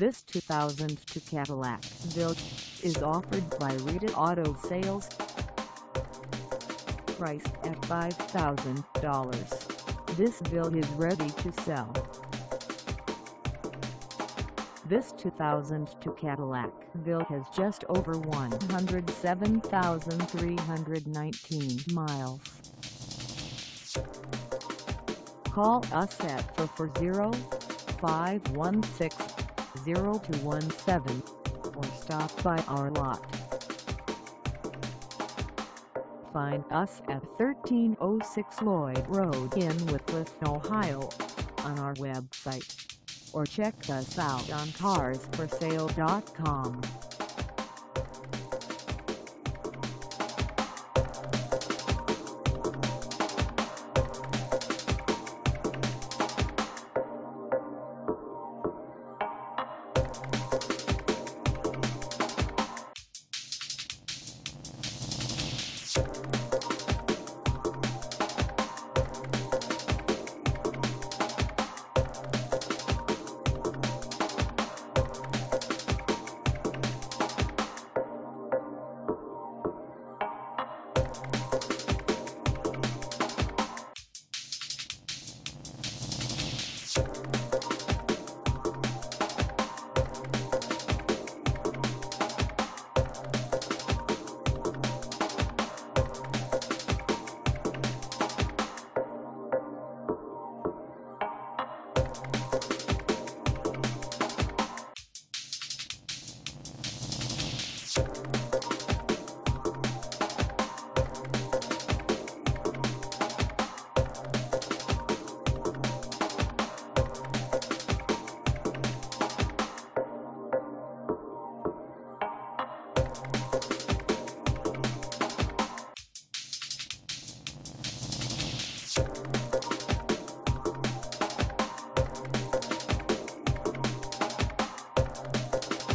This 2002 Cadillac Deville is offered by Rita Auto Sales. Priced at $5,000, this Deville is ready to sell. This 2002 Cadillac Deville has just over 107,319 miles. Call us at 440-516-0217 or stop by our lot. Find us at 1306 Lloyd Road in Wickliffe, Ohio on our website or check us out on carsforsale.com. Thank